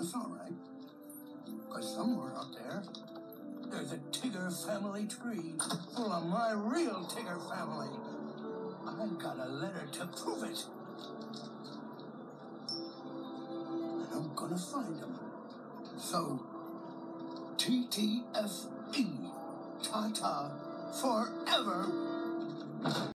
That's all right. Because somewhere out there, there's a Tigger family tree full of my real Tigger family. I've got a letter to prove it. And I'm gonna find them. So, TTFE, ta-ta, forever.